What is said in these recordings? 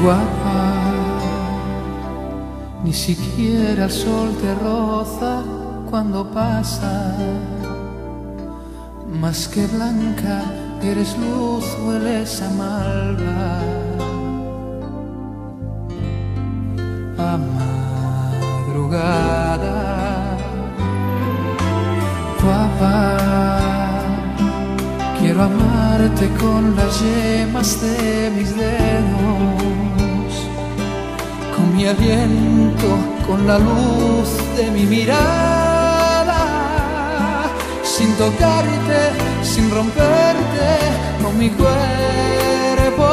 guapa, ni siquiera el sol te roza cuando pasa. Más que blanca, eres luz, hueles a malva. A madrugada, guapa, quiero amarte con las yemas de mis dedos, con mi aliento, con la luz de mi mirada, sin tocarte, sin romperte, con mi cuerpo,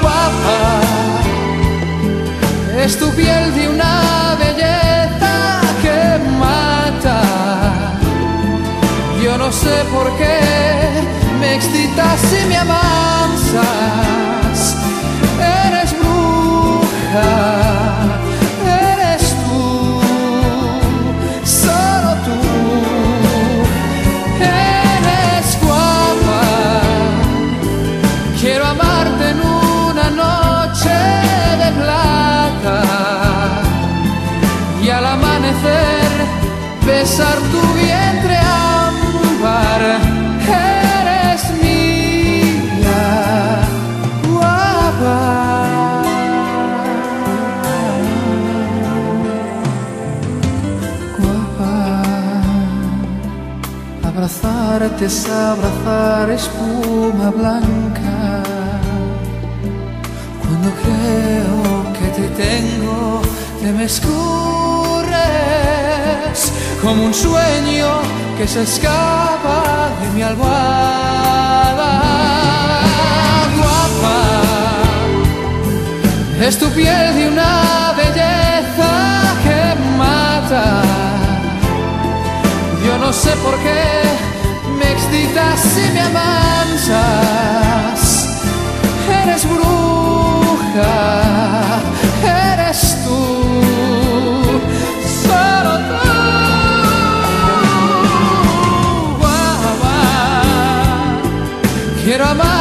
guapa, es tu piel de una belleza que mata. Yo no sé por qué me excitas y me amansas. Besar tu vientre ámbar. Eres mía, guapa. Guapa, abrazarte es abrazar espuma blanca. Cuando creo que te tengo, te me escurres como un sueño que se escapa de mi almohada. Guapa, es tu piel de una belleza que mata. Yo no sé por qué me excitas y me amansas. Quiero amarte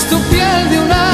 es tu piel de una